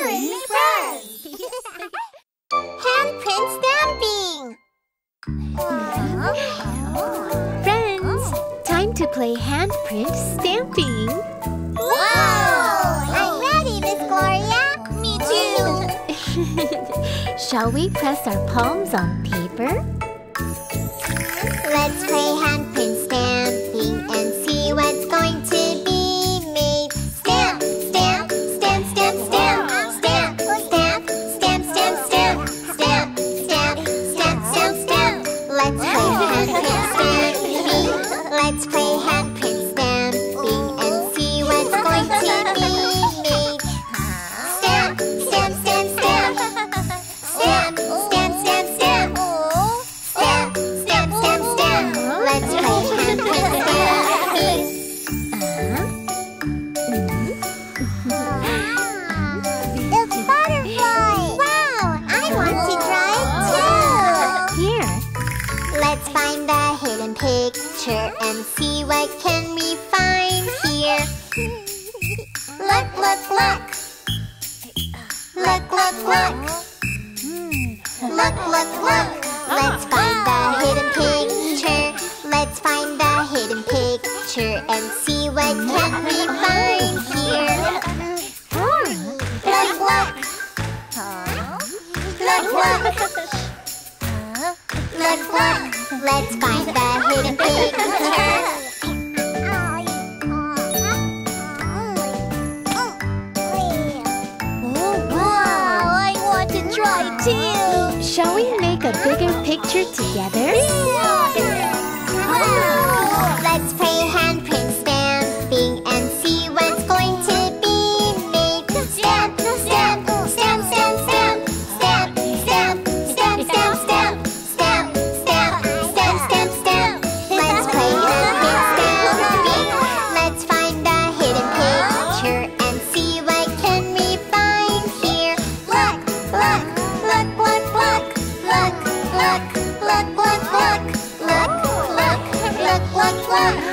Story Friends! Handprint stamping! Friends, time to play handprint stamping. Wow! I'm ready, Miss Gloria. Me too. Shall we press our palms on paper? Let's play Let's play hidden picture and see what can we find here. Look, look, look. Look, look, look. Look, look, look. Let's find the hidden picture. Let's find the hidden picture and see what can we find here. Look, look. Look, look. Look, look. Let's find the Shall we make a bigger picture together? Yeah! Yeah.